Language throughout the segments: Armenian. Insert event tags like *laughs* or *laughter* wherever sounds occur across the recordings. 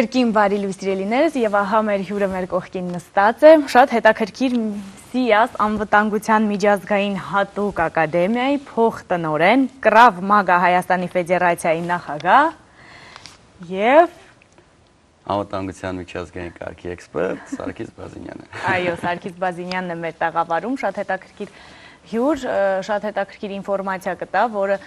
Կրկին բարի լույս սիրելիներս եւ ահա մեր հյուրը մեր կողքին նստած է շատ հետաքրքիր SIAS անվտանգության միջազգային հատուկ ակադեմիայի փոխտնօրեն Կրավ Մագա Հայաստանի Ֆեդերացիայի նախագահ եւ անվտանգության միջազգային կարգի էքսպերտ Սարգիս Բազինյանը։ Այո, Սարգիս Բազինյանն է մեր տաղավարում, շատ հետաքրքիր հյուր շատ հետաքրքիր ինֆորմացիա կտա, որը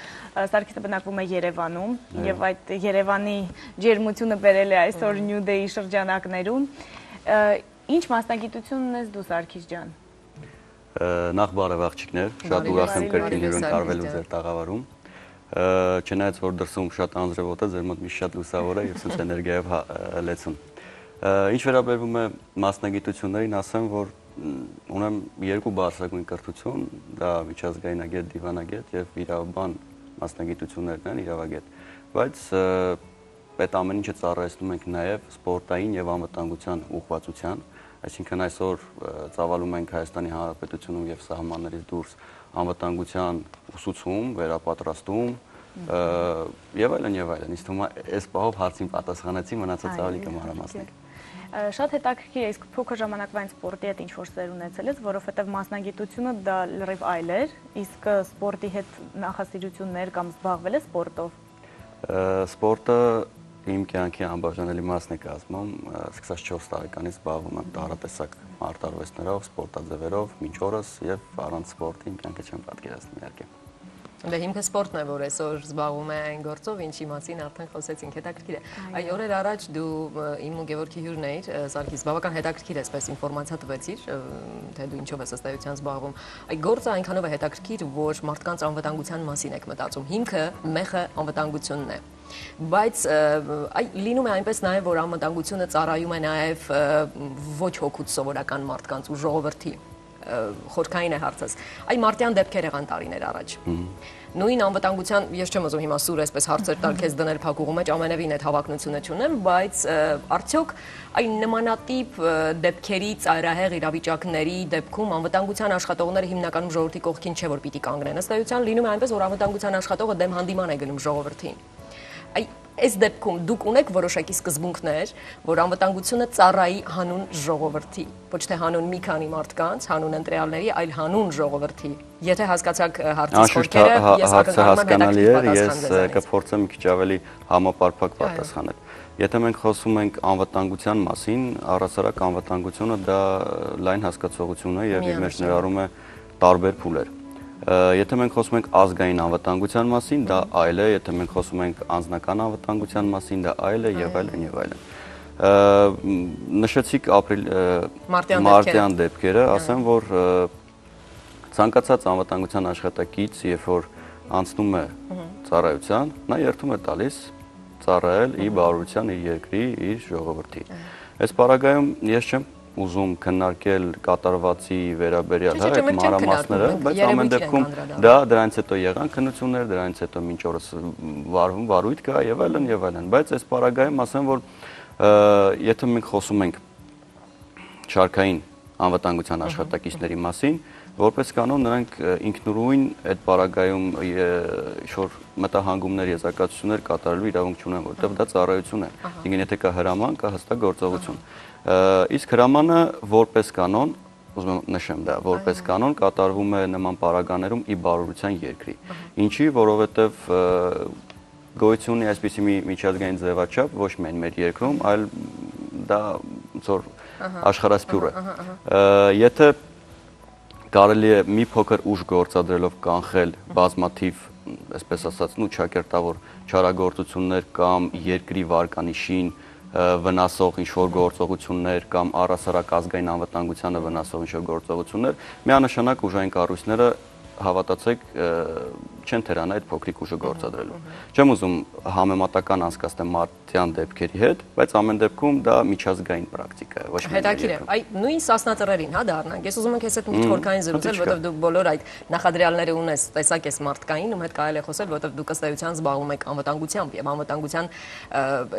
Սարգիսը բնակվում է Երևանում եւ այդ Երևանի ջերմությունը բերել է այսօր New Day-ի շրջանակներում։ Ինչ մասնագիտություն ունես դու Սարգիս ջան։ Նախ բարև աղջիկներ, շատ ուրախ եմ կրկին հյուրընկալվելու ձեր տաղավարում չնայած որ դրսում շատ անձրևոտ է, ձեր մոտ միշտ շատ լուսավոր է եւ ցույց էներգիայով հա, լեցուն։ Ինչ վերաբերվում է մասնագիտություններին, ասեմ, որ ունեմ երկու բարձրագույն կրթություն, դա միջազգայինագետ, դիվանագետ եւ իրավաբան մասնագիտություններն են, իրավագետ, բայց այդ ամեն ինչը ծառայեցնում ենք նաեւ սպորտային եւ անվտանգության ուղղվածության, այսինքն այսօր ծավալում ենք Հայաստանի Հանրապետությունում եւ սահմաններից դուրս անվտանգության ուսուցում, վերապատրաստում եւ այլն եւ այլն։ Իսկ թվում է այս պահով հարցին պատասխանեցի, մնացած ավելի կմանրամասնենք շատ հետաքրքիր է իսկ փոքր ժամանակվային սպորտի հետ ինչ որ սեր ունեցել ես, որովհետև մասնագիտությունը դա լրիվ այլ էր, իսկ սպորտի հետ նախասիրություններ կամ զբաղվել ես սպորտով։ Սպորտը իմ կյանքի անբաժանելի մասն է կազմում, սկսած 4 տարեկանից զբաղվում եմ տարատեսակ արտարվեստներով, սպորտաձևերով, մինչ օրս եւ առանց սպորտի իմ կյանքը չեմ պատկերացնում իհարկե։ Դե հիմքը սպորտն է, որ այսօր զբաղվում է այն գործով, ինչի մասին արդեն խոսեցինք, հետաքրքիր է։ Այ օրեր առաջ դու իմ ու Գևորգի հյուրն էիր, Սարգիս, բավական հետաքրքիր է, այսպես ինֆորմացիա տվեցիր, թե դու ինչով ես ըստ էության զբաղվում։ Այ գործը այնքանով է հետաքրքիր, որ մարդկանց անվտանգության մասին եք մտածում։ Հիմքը մեխը անվտանգությունն է բայց այ լինում է այնպես նաև որ անվտանգությունը ծառայում է նաև ոչ հոգուց սովորական մարդկանց ու ժողովրդի խորքային է հարցս։ Այ մարտյան դեպքեր եղան տարիներ առաջ։ Նույն անվտանգության, ես չեմ ուզում հիմա սուր այսպես հարցեր տալ քեզ դնել փակուղու մեջ, ամենևին այդ հավակնությունը չունեմ, բայց արդյոք այն նմանատիպ դեպքերի ծայրահեղ իրավիճակների դեպքում անվտանգության աշխատողները հիմնականում ժողովրդի կողքին չէ որ պիտի կանգնեն։ Ըստ էության լինում է այնպես, որ անվտանգության աշխատողը դեմ հանդիման է գնում ժողովրդին։ այս դեպքում դուք ունեք որոշակի սկզբունքներ, որ անվտանգությունը ծառայի հանուն ժողովրդի, ոչ թե հանուն մի քանի մարդկանց, հանուն ընտրյալների, այլ հանուն ժողովրդի։ Եթե հասկացաք հարցի խորքերը, հա- ես հասկանալի է, ես կփորձեմ մի քիչ ավելի համապարփակ պատասխանել։ Եթե մենք խոսում ենք անվտանգության մասին, առասարակ անվտանգությունը դա լայն հասկացողություն է եւ իր մեջ ներառում է տարբեր փուլեր։ Եթե մենք խոսում ենք ազգային անվտանգության մասին, դա այլ է, եթե մենք խոսում ենք անձնական անվտանգության մասին, դա այլ է եւ այլն եւ այլն։ Նշեցիք ապրիլ մարտյան դեպքերը, ասեմ, որ ցանկացած անվտանգության աշխատակից, երբ որ անցնում է ծառայության, նա երթում է տալիս ծառայել իր բարության, իր երկրի, իր ժողովրդի։ Այս պարագայում ես չեմ ուզում քննարկել կատարվածի վերաբերյալ հա այդ մանրամասները, բայց ամեն դեպքում դա դրանից հետո եղան քննություններ, դրանից հետո մինչ օրս վարվում վարույթ կա եւ այլն եւ այլն, բայց այս պարագայում ասեմ որ եթե մենք խոսում ենք շարքային անվտանգության աշխատակիցների մասին, որպես կանոն նրանք ինքնուրույն այդ պարագայում շոր մտահանգումներ, եզրակացություններ կատարելու իրավունք չունեն, որտեղ դա ծառայություն է։ Ինքն եթե կա հրաման, կա հստակ գործողություն։ Իսկ հրամանը որպես կանոն ուզում եմ նշեմ դա, որպես կանոն կատարվում է նման պարագաներում ի բարօրության երկրի։ Ինչի, որովհետև գոյություն ունի այսպիսի մի միջազգային ձևաչափ ոչ միայն մեր երկրում, այլ դա ոնց որ աշխարհասփյուռ է։ Եթե կարելի է մի փոքր ուժ գործադրելով կանխել բազմաթիվ, այսպես ասած, նու ճակերտավոր չարագործություններ կամ երկրի վարկանիշին, վնասող ինչ-որ գործողություններ կամ առասարակ ազգային անվտանգությանը վնասող ինչ-որ գործողություններ, միանշանակ ուժային կառույցները հավատացեք չեն թերանա այդ փոքրիկ ուժը գործադրելու։ Չեմ ուզում համեմատական անցկացնել մարտյան դեպքերի հետ, բայց ամեն դեպքում դա միջազգային պրակտիկա է, ոչ միայն Հետաքրքիր է։ Այ նույն սասնածռերին, հա, դառնանք։ Ես ուզում եմ քեզ հետ մի քիչ խորքային զրուցել, որովհետև դու բոլոր այդ նախադրյալները ունես, տեսակ ես մարդկային, ում հետ կարելի է խոսել, որովհետև դու ըստեյության զբաղվում եք անվտանգությամբ եւ անվտանգության,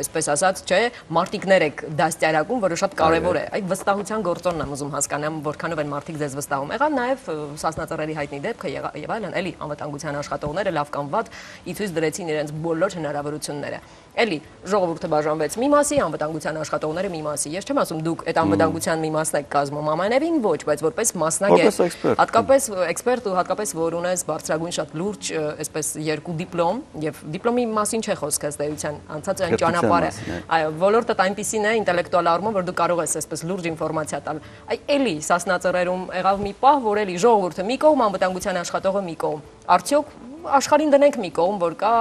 այսպես ասած, չէ, մարտիկներ եք դաստիարակում, որը շատ կարեւոր է։ Այդ վստահության գործոնն եմ ուզում հասկանամ, որքանով են մարտիկ ձեզ վստահում։ Եղավ նաեւ սասնածռերի հայտնի դեպքը եւ այլն, էլի անվտանգության աշխատողները լավ կամ վատ ի ցույց դրեցին իրենց բոլոր հնարավորությունները։ Էլի ժողովուրդը բաժանվեց մի մասի, անվտանգության աշխատողները մի մասի։ Ես չեմ ասում դուք այդ անվտանգության մի մասն եք կազմում, ամենևին ոչ, բայց որպես մասնագետ, հատկապես էքսպերտ ու հատկապես որ ունես բարձրագույն շատ լուրջ, այսպես երկու դիպլոմ եւ դիպլոմի մասին չէ խոսքը ըստ էության, անցած այն ճանապարհը։ Այո, ոլորտը այնպեսին է ինտելեկտուալ առումով, որ դու կարող ես այսպես լուրջ ինֆորմացիա տալ։ Այ էլի սասնածռերում եղավ մի պահ, որ էլի ժողովուրդը մի կողմ, անվտանգության աշխատողը մի կողմ։ Արդյոք աշխարհին դնենք մի կողմ, որ կա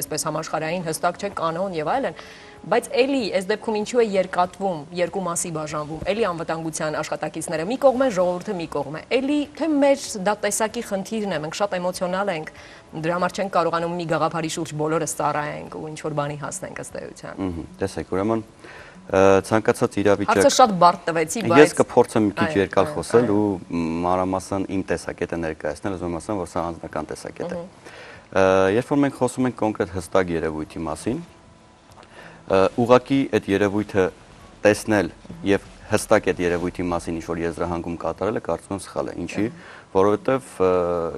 այսպես համաշխարհային հստակ չէ կանոն եւ այլն, բայց էլի այս դեպքում ինչու է երկատվում, երկու մասի բաժանվում, էլի անվտանգության աշխատակիցները մի կողմ են, ժողովուրդը մի կողմ է։ Էլի թե մեր դա տեսակի խնդիրն է, մենք շատ էմոցիոնալ ենք, դրա համար չենք կարողանում մի գաղափարի շուրջ բոլորս ծառայենք ու ինչ որ բանի հասնենք ըստ էության։ Տեսեք, ուրեմն ցանկացած իրավիճակ Հարցը շատ բարդ տվեցի, բայց Ես կփորձեմ մի քիչ երկար խոսել ու մանրամասն իմ տեսակետը ներկայացնել, ուզում եմ ասեմ, որ սա անձնական տեսակետ է։ Երբ որ մենք խոսում ենք կոնկրետ հստակ երևույթի մասին, ուղակի այդ երևույթը տեսնել եւ հստակ այդ երևույթի մասին ինչ որ եզրահանգում կատարելը կարծում եմ սխալ է։ Ինչի, որովհետեւ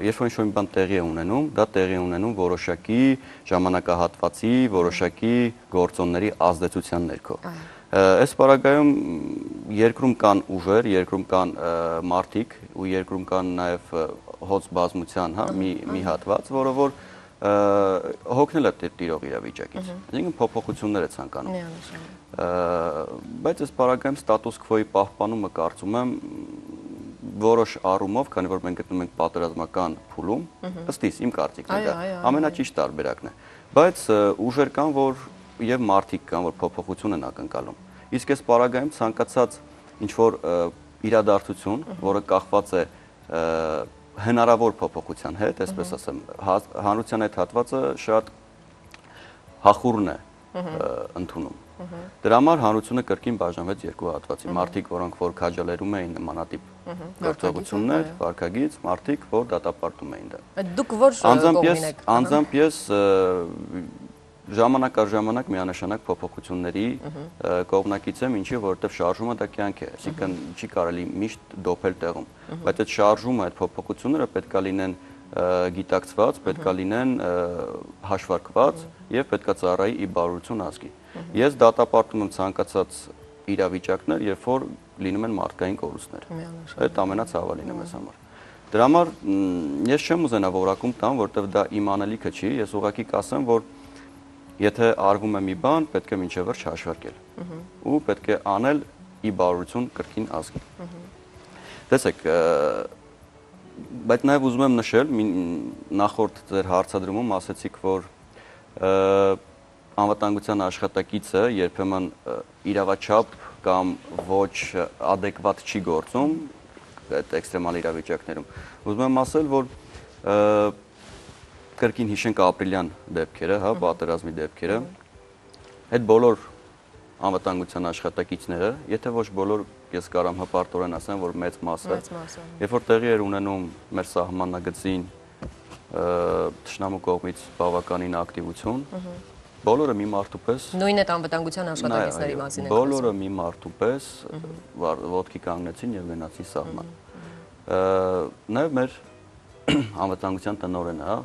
երբ որ ինչ-որ մի բան տեղի է ունենում, դա տեղի ունենում որոշակի ժամանակահատվածի, որոշակի գործոնների ազդեցության ներքո։ Այս պարագայում երկրում կան ուժեր, երկրում կան մարտիկ ու երկրում կան նաև հոց բազմության, հա, մի մի հատված, որը որ հոգնել է տիրող իրավիճակից։ Այսինքն փոփոխություններ է ցանկանում։ Բայց այս պարագայում ստատուս քվոյի պահպանումը կարծում եմ որոշ առումով, քանի որ մենք գտնվում ենք պատերազմական փուլում, ըստ իս իմ կարծիքն է դա ամենաճիշտ տարբերակն է։ Բայց ուժեր կան, որ եւ մարդիկ կան, որ փոփոխություն են ակնկալում։ Իսկ այս պարագայում ցանկացած ինչ որ իրադարձություն, որը կախված է հնարավոր փոփոխության հետ, այսպես ասեմ, հանրության այդ հատվածը շատ հախուրն է ընդունում։ Դրա համար հանրությունը կրկին բաժանվեց երկու հատվածի։ Մարդիկ, որոնք որ քաջալերում էին նմանատիպ գործողություններ, վարկագից, մարդիկ, որ դատապարտում էին դա։ Դուք որ կողմին եք։ Անձամբ ես ժամանակ առ ժամանակ միանշանակ փոփոխությունների կողմնակից եմ, ինչի որովհետև շարժումը դա կյանք է, այսինքն չի կարելի միշտ դոփել տեղում, բայց այդ շարժումը, այդ փոփոխությունները պետքա լինեն գիտակցված, պետքա լինեն հաշվարկված եւ պետքա ծառայի ի բարօրություն ազգի։ Ես դատապարտում եմ ցանկացած իրավիճակներ, երբ որ լինում են մարդկային կորուստներ։ Այդ ամենացավալին է մեզ համար։ Դրա համար ես չեմ ուզենա որակում տամ, որտեվ դա իմ անելիքը չի, ես ուղղակի կասեմ, որ եթե արվում է մի բան, պետք է մինչև վերջ հաշվարկել։ Ու պետք է անել ի բարություն կրկին ազգի։ Տեսեք, բայց նաև ուզում եմ նշել, նախորդ ձեր հարցադրումում ասացիք, որ անվտանգության աշխատակիցը երբեմն իրավաչափ կամ ոչ adekvat չի գործում այդ էքստրեմալ իրավիճակներում։ Ուզում եմ ասել, որ կրկին հիշենք ապրիլյան դեպքերը, հա, պատերազմի դեպքերը։ Այդ բոլոր անվտանգության աշխատակիցները, եթե ոչ բոլոր, ես կարամ հպարտորեն ասեմ, որ մեծ մասը, երբ որ տեղի էր ունենում մեր սահմանագծին տշնամու կողմից բավականին ակտիվություն, բոլորը մի մարդու պես նույն այդ անվտանգության աշխատակիցների մասին են բոլորը մի մարդու պես ոտքի կանգնեցին եւ գնացին սահման։ Նաեւ մեր *clears throat* անվտանգության տնօրենը, հա,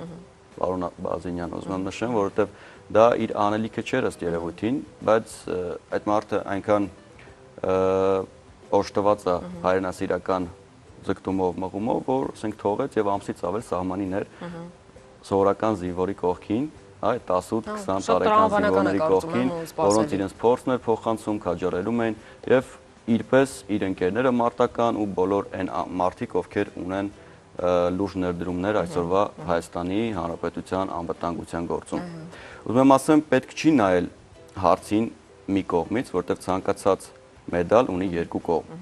պարոն Բազինյան, ուզում եմ նշեմ, որովհետև դա իր անելիքը չէր ըստ երևույթին, բայց այդ մարդը այնքան օշտված է հայրենասիրական ձգտումով, մղումով, որ ասենք թողեց եւ ամսից ավել սահմանին էր սովորական զինվորի կողքին, այ 18-20 տարեկան զինվորների կողքին, որոնց իրենց փորձն էր փոխանցում, քաջարելում էին եւ իրպես իր ընկերները մարտական ու բոլոր այն մարդիկ, ովքեր ունեն լուրջ ներդրումներ այսօրվա Հայաստանի Հանրապետության անվտանգության գործում։ Ուզում եմ ասեմ, պետք չի նայել հարցին մի կողմից, որտեղ ցանկացած մեդալ ունի երկու կողմ։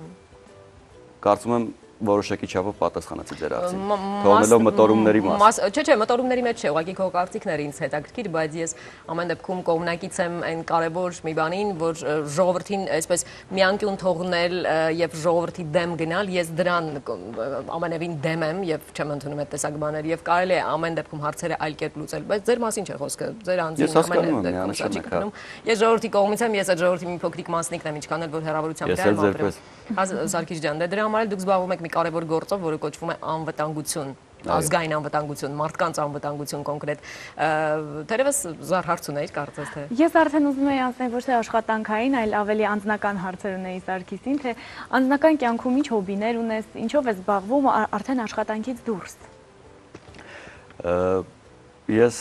Կարծում եմ որոշակի չափով պատասխանեցի ձեր հարցին։ Թողնելով մտորումների մաս։ Չէ, չէ, մտորումների մեջ չէ, ուղղակի քո կարծիքները ինձ հետաքրքիր, բայց ես ամեն դեպքում կողմնակից եմ այն կարևոր մի բանին, որ ժողովրդին այսպես միանկյուն թողնել եւ ժողովրդի դեմ գնալ, ես դրան ամենևին դեմ եմ եւ չեմ ընդունում այդ տեսակ բաներ եւ կարելի է ամեն դեպքում հարցերը այլ կերպ լուծել, բայց ձեր մասին չէ խոսքը, ձեր անձին ամեն դեպքում չի կնում։ Ես ժողովրդի կողմից եմ, ես այդ ժողովրդի մի փոքրիկ մասնիկն եմ, ինչքան էլ որ հերավորությամբ դրա համար։ Սարգիս ջան, դե դրա համար էլ դուք զբաղվում եք մի կարևոր գործով, որը կոչվում է անվտանգություն ազգային անվտանգություն, մարդկանց անվտանգություն կոնկրետ։ Թերևս զար հարց ունեիր, կարծես թե։ Ես արդեն ուզում եի ասել ոչ թե աշխատանքային, այլ ավելի անձնական հարցեր ունեի Սարգիսին, թե անձնական կյանքում ինչ հոբիներ ունես, ինչով ես զբաղվում արդեն աշխատանքից դուրս։ Ես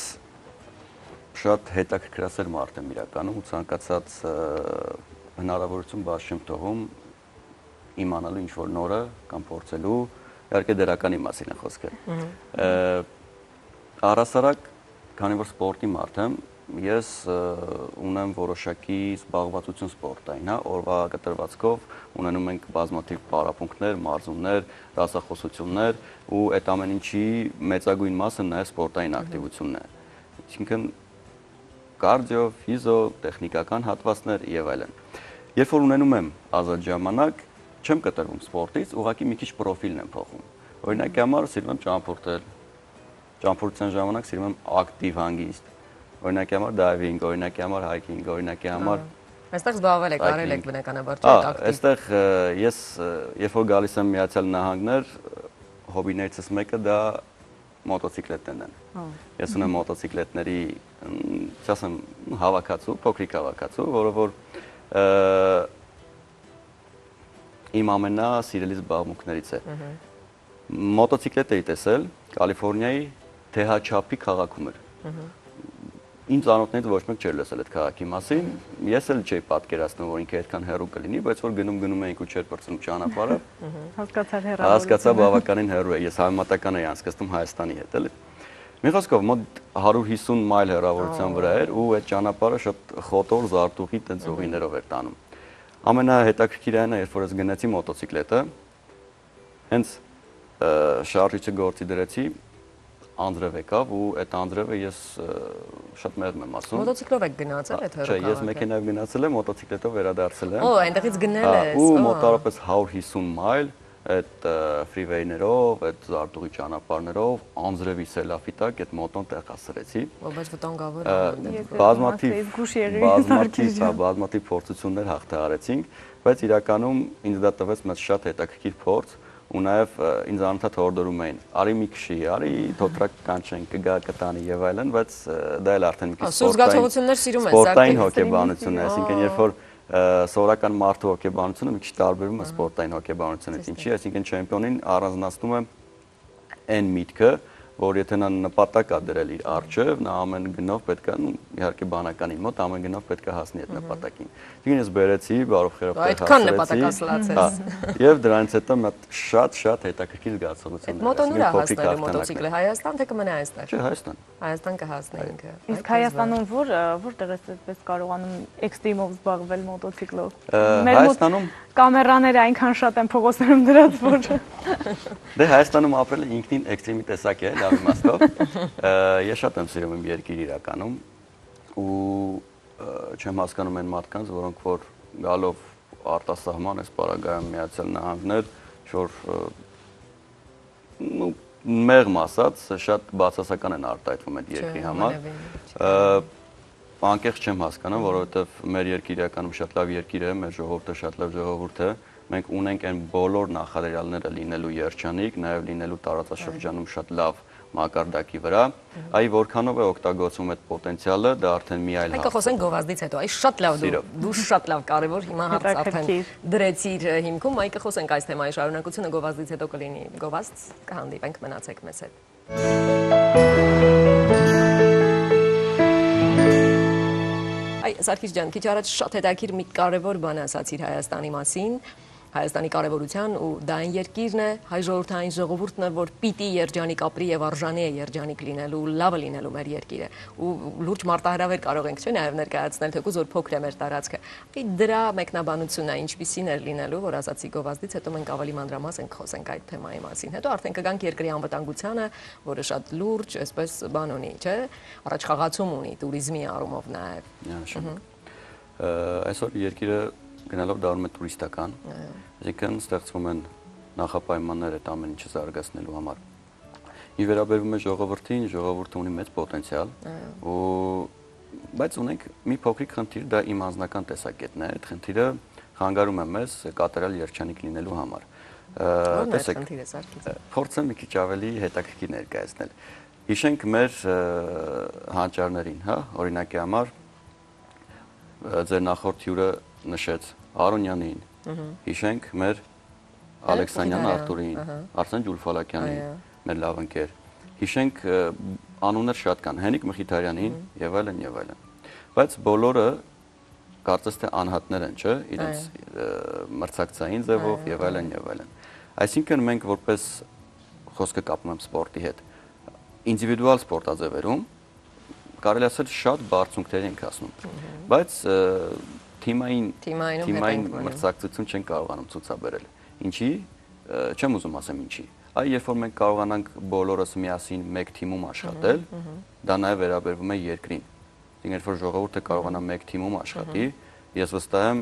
շատ հետաքրքրասեր մարդ եմ իրականում ու ցանկացած հնարավորություն բաց չեմ թողում իմանալու ինչ որ նորը կամ փորձելու իհարկե դերականի մասին է խոսքը։ Առասարակ, քանի որ սպորտի մարդ եմ, ես ունեմ որոշակի զբաղվածություն սպորտային, հա, օրվա կտրվածքով ունենում ենք բազմաթիվ պարապմունքներ, մարզումներ, դասախոսություններ ու այդ ամեն ինչի մեծագույն մասը նաև սպորտային ակտիվությունն է։ Այսինքն կարդիո, ֆիզո, տեխնիկական հատվածներ եւ այլն։ Երբ որ ունենում եմ ազատ ժամանակ, չեմ կտրվում սպորտից, ուղղակի մի քիչ պրոֆիլն եմ փոխում։ Օրինակի համար սիրում եմ ճամփորդել։ Ճամփորդության ժամանակ սիրում եմ ակտիվ հանգիստ։ Օրինակի համար դայվինգ, օրինակի համար հայքինգ, օրինակի համար Այստեղ զբաղվել եք, արել եք բնականաբար չէ՞ ակտիվ։ Այստեղ ես երբ որ գալիս եմ Միացյալ Նահանգներ, հոբիներիցս մեկը դա մոտոցիկլետներն են։ Ես ունեմ մոտոցիկլետների, չասեմ, հավաքածու, փոքրիկ հավաքածու, որը որ իմ ամենասիրելի զբաղմունքներից է։ Մոտոցիկլետ էի տեսել Կալիֆոռնիայի Թեհաչափի քաղաքում էր։ Ինձ անոթներից ոչ մեկ չէր լսել այդ քաղաքի մասին։ Ես էլ չէի պատկերացնում, որ ինքը այդքան հեռու կլինի, բայց որ գնում գնում էինք ու չէր բրցնում ճանապարհը։ Հասկացա հեռու։ Հասկացա բավականին հեռու է։ Ես համեմատական էի անցկացնում Հայաստանի հետ էլի։ Մի խոսքով մոտ 150 մայլ հեռավորության վրա էր ու այդ ճանապարհը շատ խոտոր զարտուղի տենց ուղիներով էր տանում ամենահետաքրքիրն է, երբ որ ես գնացի մոտոցիկլետը, հենց շարժիչը գործի դրեցի, անձրև եկավ ու այդ անձրևը ես շատ մեղմ եմ ասում։ Մոտոցիկլով եք գնացել այդ հեռու Չէ, ես մեքենայով գնացել եմ, մոտոցիկլետով վերադարձել եմ։ Օ, այնտեղից գնել ես։ Ու մոտարապես 150 մայլ այդ ֆրիվեյներով, այդ զարտուղի ճանապարհներով, անձրևի սելավի տակ այդ մոտոն տեղասրեցի։ բայց վտանգավոր է։ Բազմաթիվ բազմաթիվ, բազմաթիվ փորձություններ հաղթահարեցինք, բայց իրականում ինձ դա տվեց մեծ շատ հետաքրքիր փորձ ու նաև ինձ անընդհատ հորդորում էին արի մի քշի, արի թոտրակ կանչեն, կգա կտանի եւ այլն, բայց դա էլ արդեն մի քիչ սպորտային սպորտային հոգեբանություն է, այսինքն երբ որ սովորական մարդու հոգեբանությունը մի քիչ տարբերվում է սպորտային հոգեբանությունից։ Ինչի, այսինքն չեմպիոնին առանձնացնում է այն միտքը, որ եթե նա նպատակ է դրել իր արջև, նա ամեն գնով պետք է, իհարկե բանականի մոտ ամեն գնով պետք է հասնի այդ նպատակին։ Այսինքն ես բերեցի, բարով խերով հասցրեցի։ Այդքան նպատակասլացես։ հա, Եվ դրանից հետո մի շատ շատ հետաքրքիր զգացողություն Մոտոնուր է հասնելու մոտոցիկլը Հայաստան թե կմնա այստեղ։ Չէ, Հայաստան։ Հայաստան կհասնի ինքը։ Իսկ Հայաստանում որ որտեղ ես այդպես կարողանում էքստրիմով զբաղվել մոտոցիկլով։ Հայաստանում կամերաները այնքան շատ են փողոցներում դրած, որ Դե Հայաստանում ապրելը ինքնին էքստրեմի տեսակ է, լավ իմաստով։ Ես շատ եմ սիրում իմ երկիր իրականում ու չեմ հասկանում այն մարդկանց, որոնք որ գալով արտասահման այս պարագայում միացյալ նահանգներ, որ ու մեղմ ասած շատ բացասական են արտահայտվում այդ երկրի համար անկեղծ չեմ հասկանում, որովհետև մեր երկիրը իրականում շատ լավ երկիր է, մեր ժողովուրդը շատ լավ ժողովուրդ է։ Մենք ունենք այն բոլոր նախադրյալները լինելու երջանիկ, նաև լինելու տարածաշրջանում շատ լավ մակարդակի վրա, այ որքանով է օգտագործում այդ պոտենցիալը, դա արդեն մի այլ հարց է։ Մենք խոսենք գովազդից հետո, այ շատ լավ դու դու շատ լավ կարևոր հիմա հարց արդեն դրեցիր հիմքում, այ կխոսենք այս թեմայի շարունակությունը գովազդից հետո կլինի։ Գովազդ կհանդիպենք, մնացեք մեզ հետ։ Այ Սարգիս ջան, քիչ առաջ շատ հետաքրիր մի կարևոր բան ասացիր Հայաստանի մասին, Հայաստանի կարևորության ու դա այն երկիրն է, հայ ժողովրդային ժողովուրդն է, որ պիտի երջանիկ ապրի եւ արժանի է երջանիկ լինելու, լավը լինելու մեր երկիրը։ Ու լուրջ մարտահրավեր կարող ենք չէ՞ նաեւ ներկայացնել, թեկուզ որ փոքր է մեր տարածքը։ Այդ դրա մեկնաբանությունն է, ինչպիսին էր լինելու, որ ասացի գովազդից հետո մենք ավելի մանրամաս ենք խոսենք այդ թեմայի մասին։ Հետո արդեն կգանք երկրի անվտանգությանը, որը շատ լուրջ, այսպես բան ունի, չէ՞։ Առաջխաղացում ունի, туриզմի առումով նաեւ։ Այսօր երկիրը գնալով դառնում է տուրիստական։ Այսինքն ստեղծվում են նախապայմաններ այդ ամեն ինչը զարգացնելու համար։ Ինչ վերաբերվում է ժողովրդին, ժողովուրդը ունի մեծ պոտենցիալ ու բայց ունենք մի փոքրիկ խնդիր, դա իմ անձնական տեսակետն է։ Այդ խնդիրը խանգարում է մեզ կատարյալ երջանիկ լինելու համար։ Տեսեք, փորձեմ մի քիչ ավելի հետաքրքիր ներկայացնել։ Հիշենք մեր հանճարներին, հա, օրինակի համար ձեր նախորդ հյուրը նշեց Արոնյանին։ Հիշենք մեր Ալեքսանյան Արտուրին, Արսեն Ջուլֆալակյանին, մեր լավ ընկեր։ Հիշենք անուններ շատ կան, Հենիկ Մխիթարյանին եւ այլն եւ այլն։ Բայց բոլորը կարծես թե անհատներ են, չէ, իրենց մրցակցային ձևով եւ այլն եւ այլն։ Այսինքն մենք որպես խոսքը կապում եմ սպորտի հետ, ինդիվիդուալ սպորտաձևերում կարելի ասել շատ բարձունքներ ենք հասնում։ Բայց թիմային թիմային մրցակցություն չեն կարողանում ցուցաբերել։ Ինչի? Չեմ ուզում ասեմ ինչի։ Այ երբ որ մենք կարողանանք բոլորս միասին մեկ թիմում աշխատել, դա նաև վերաբերվում է երկրին։ Այսինքն երբ որ ժողովուրդը կարողանա մեկ թիմում աշխատի, ես վստահ եմ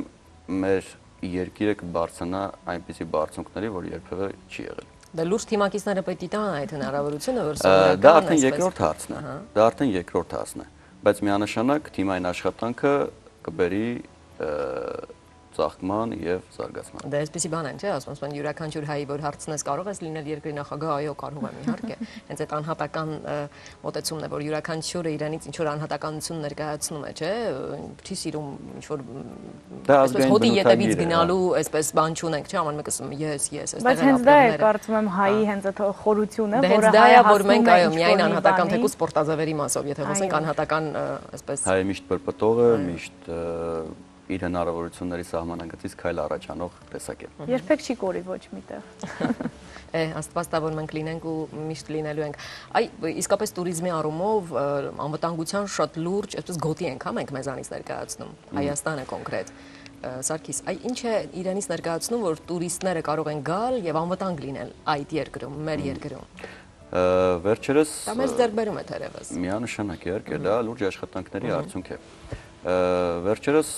մեր երկիրը կբարձրանա այնպիսի բարձունքների, որ երբևէ չի եղել։ Դա լուրջ թիմակիցները պետք է տան այդ հնարավորությունը, որ սովորական Դա արդեն երկրորդ հարցն է։ Դա արդեն երկրորդ հարցն է։ Բայց միանշանակ թիմային աշխատանքը կբերի ծաղկման եւ զարգացման։ Դե այսպեսի բան են, չէ՞, ասում ասում յուրաքանչյուր հայի, որ հարցնես կարող ես լինել երկրի նախագահ, այո, կարող եմ իհարկե։ *laughs* Հենց այդ անհատական մոտեցումն է, որ յուրաքանչյուրը իրենից ինչ որ անհատականություն ներկայացնում է, չէ՞, չի սիրում ինչ որ այսպես հոտի յետևից գնալու այսպես բան չունենք, չէ՞, ամեն մեկը ասում ես, ես, այստեղ Բայց հենց դա է կարծում եմ հայի հենց այդ խորությունը, դե որը հայը որ մենք այո, միայն անհատական թեկուս սպորտազավերի մասով, եթե խոսենք անհատական այսպես Հայը միշտ պրպտող է, միշտ իր հնարավորությունների սահմանագծից քայլ առաջանող տեսակ է։ Երբեք չի կորի ոչ միտեղ։ *laughs* Է, աստվածավոր մենք լինենք ու միշտ լինելու ենք։ Այ իսկապես туриզմի առումով անվտանգության շատ լուրջ, այսպես գոտի ենք, հա մենք մեզանից ներկայացնում Հայաստանը կոնկրետ։ Սարգիս, այ ինչ է իրանից ներկայացնում, որ տուրիստները կարող են գալ եւ անվտանգ լինել այդ երկրում, մեր երկրում։ Վերջերս Դա մեզ ձեռբերում է թերևս։ Միանշանակ իհարկե դա լուրջ աշխատանքների արդյունք է։ Վերջերս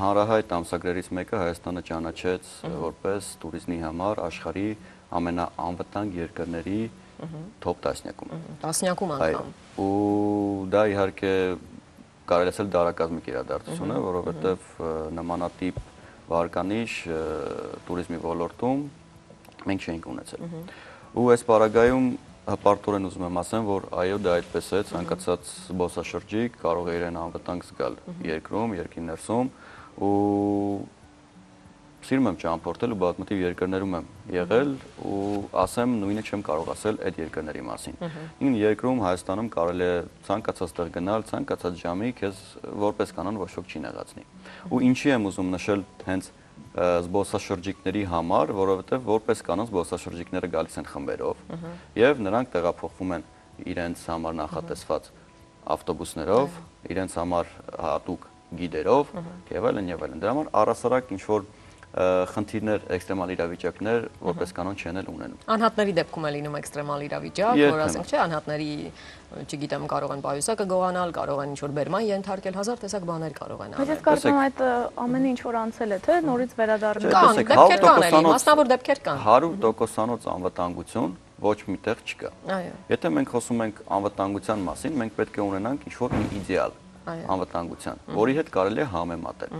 հանրահայտ ամսագրերից մեկը Հայաստանը ճանաչեց որպես туриզմի համար աշխարհի ամենաանվտանգ երկրների top տասնյակում։ Տասնյակում անգամ։ Այո։ Ու դա իհարկե կարելի ասել դարակազմիկ իրադարձություն է, որովհետև նմանատիպ վարկանիշ туриզմի ոլորտում մենք չենք ունեցել։ Ու այս պարագայում հպարտորեն ուզում եմ ասեմ, որ այո, դա այդպես է, ցանկացած զբոսաշրջիկ կարող է իրեն անվտանգ զգալ երկրում, երկրի ներսում, ու սիրում եմ ճամփորդել ու բազմաթիվ երկրներում եմ եղել ու ասեմ նույնը չեմ կարող ասել այդ երկրների մասին։ Ին երկրում Հայաստանում կարելի է ցանկացած տեղ գնալ, ցանկացած ժամի քեզ որպես կանոն ոչ ոք չի նեղացնի։ Ու ինչի եմ ուզում նշել հենց զբոսաշրջիկների համար, որովհետև որպես կանոն զբոսաշրջիկները գալիս են խմբերով եւ նրանք տեղափոխվում են իրենց համար նախատեսված ավտոբուսներով, իրենց համար հատուկ գիդերով եւ այլն եւ այլն։ Դրա համար առասարակ ինչ որ խնդիրներ, էքստրեմալ իրավիճակներ որպես կանոն չեն էլ ունենում։ Անհատների դեպքում է լինում էքստրեմալ իրավիճակ, որ ասենք չէ, անհատների, չգիտեմ, կարող են պայուսակը գողանալ, կարող են ինչ-որ բերման ենթարկել, հազար տեսակ բաներ կարող են անել։ Բայց ես կարծում եմ այդ ամենը ինչ որ անցել է, թե նորից վերադառնում։ Կան, դեպքեր կան, էլի, մասնավոր դեպքեր կան։ 100%-անոց անվտանգություն ոչ միտեղ չկա։ Այո։ Եթե մենք խոսում ենք անվտանգության մասին, մենք պետք է ունենանք ինչ-որ մի իդեալ անվտանգության, որի հետ կարելի է համեմատել։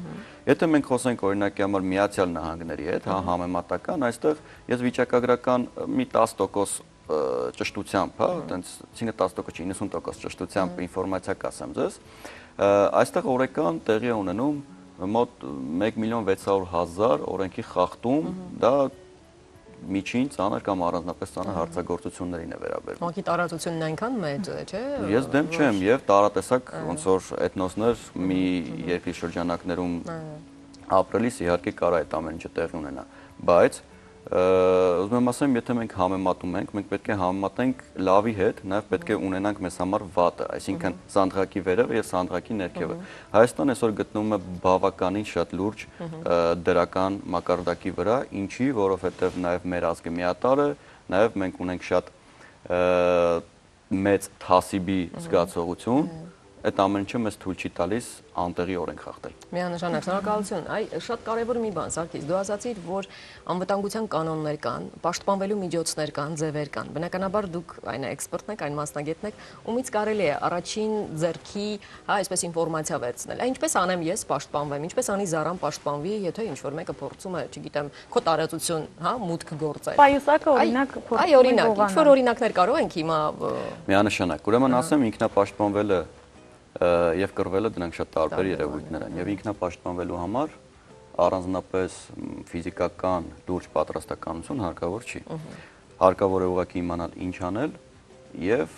Եթե մենք խոսենք օրինակի համար Միացյալ Նահանգների հետ, հա, համեմատական, այստեղ ես վիճակագրական մի 10% ճշտությամբ, հա, այտենց 5-10% չի, 90% ճշտությամբ ինֆորմացիա կասեմ ձեզ, այստեղ օրեկան տեղի է ունենում մոտ 1 միլիոն 600 հազար օրենքի խախտում, դա միջին ծանր կամ առանձնապես ծանր հարցագործություններին է վերաբերվում։ Ոնքի տարածությունն այնքան մեծ է, չէ՞։ Ես դեմ չեմ եւ տարատեսակ ոնց որ էթնոսներ մի երկրի շրջանակներում ապրելիս իհարկե կարա այդ ամեն ինչը տեղի ունենա, բայց ուզում եմ ասեմ, եթե մենք համեմատում ենք, մենք պետք է համեմատենք լավի հետ, նաև պետք է ունենանք մեզ համար վատը, այսինքն սանդղակի վերևը եւ սանդղակի ներքևը։ Հայաստանը այսօր գտնվում է բավականին շատ լուրջ դրական մակարդակի վրա, ինչի, որովհետեւ նաև մեր ազգը միատարը, նաև մենք ունենք շատ մեծ թասիբի զգացողություն այդ ամեն ինչը մեզ թույլ չի տալիս անտեղի օրենք խախտել։ Միանշանակ, շնորհակալություն։ Այ շատ կարևոր մի բան, Սարգիս, դու ասացիր, որ անվտանգության կանոններ կան, պաշտպանվելու միջոցներ կան, ձևեր կան։ Բնականաբար դուք այն էքսպերտն եք, այն մասնագետն եք, ումից կարելի է առաջին ձեռքի, հա, այսպես ինֆորմացիա վերցնել։ Այ ինչպես անեմ ես պաշտպանվեմ, ինչպես անի Զարան պաշտպանվի, եթե ինչ որ մեկը փորձում է, չգիտեմ, քո տարածություն, հա, մուտք գործել։ Պայուսակը օրինակ Այ օրինակ, ինչ որ օրինակներ կարող ենք հիմա Միանշանակ։ Ուրեմն ասեմ ինքնապաշտպանվելը եւ կռվելը դրանք շատ տարբեր երևույթներ են եւ ինքնապաշտպանվելու համար առանձնապես ֆիզիկական լուրջ պատրաստականություն հարկավոր չի։ Հարկավոր է ուղղակի իմանալ ինչ անել եւ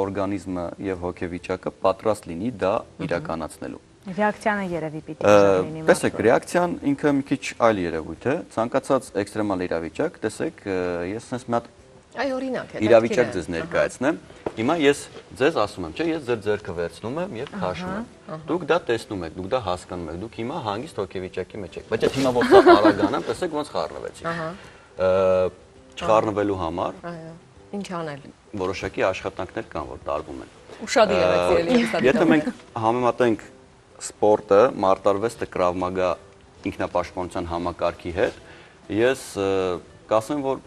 օրգանիզմը եւ հոգեվիճակը պատրաստ լինի դա իրականացնելու։ Ռեակցիանը երևի պիտի լինի։ Տեսեք, ռեակցիան ինքը մի քիչ այլ երևույթ է։ Ցանկացած էքստրեմալ իրավիճակ, տեսեք, ես sense մի հատ Այ օրինակ է։ Իրավիճակ ձեզ ներկայացնեմ։ Հիմա ես ձեզ ասում եմ, չէ, ես ձեր ձեռքը վերցնում եմ եւ քաշում եմ։ Դուք դա տեսնում եք, դուք դա հասկանում եք, դուք հիմա հանգիստ հոգեվիճակի մեջ եք։ Բայց այդ հիմա ոնց արագանամ, տեսեք ոնց խառնվեցի։ Ահա։ Չխառնվելու համար Այո։ Ինչ անել։ որոշակի աշխատանքներ կան, որ տարվում են։ Ուշադիր եք սիրելի հստակ։ Եթե մենք համեմատենք սպորտը, մարտարվեստը կրավմագա ինքնապաշտպանության համակարգի հետ, ես կասեմ, որ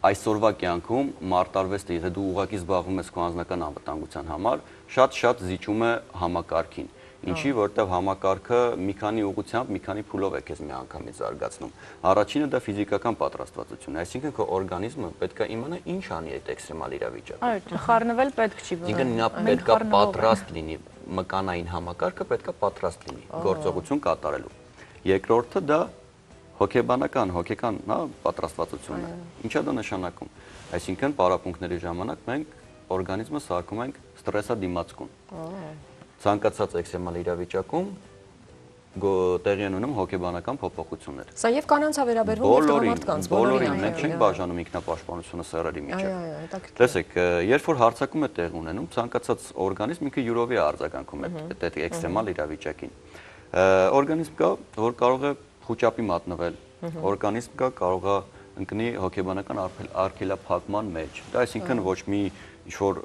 այսօրվա կյանքում մարտարվեստը, եթե դու ուղակի զբաղվում ես քո անձնական անվտանգության համար, շատ-շատ զիջում է համակարգին։ Ինչի, որտեվ համակարգը մի քանի ուղությամբ, մի քանի փուլով է քեզ միանգամից զարգացնում։ Առաջինը դա ֆիզիկական պատրաստվածությունն է, այսինքն քո օրգանիզմը պետք է իմանա ինչ անի այդ էքստրեմալ իրավիճակում։ Այո, խառնվել պետք չի։ Ինքն նա պետք է պատրաստ լինի, մկանային համակարգը պետք է պատրաստ լինի գործողություն կատարելու։ Երկրորդը դա հոգեբանական, հոգեկան, հա, պատրաստվածությունն է։ Ինչա դա նշանակում։ Այսինքն պարապմունքների ժամանակ մենք օրգանիզմը սարքում ենք ստրեսադիմացկուն։ Ցանկացած էքսեմալ իրավիճակում տեղի են ունենում հոգեբանական փոփոխություններ։ Սա եւ կանանց է վերաբերվում եւ տղամարդկանց բոլորին մենք չենք բաժանում ինքնապաշտպանությունը սեռերի միջև։ Այո, այո, հետաքրքիր։ Տեսեք, երբ որ հարցակում է տեղ ունենում, ցանկացած օրգանիզմ ինքը յուրովի է արձագանքում այդ այդ էքստրեմալ իրավիճակին։ Օրգանիզմ կա, որ կարող է խոճապի մատնվել, օրգանիզմ կա կարող է ընկնի հոգեբանական արքելափակման մեջ։ Դա այսինքն ոչ մի ինչ որ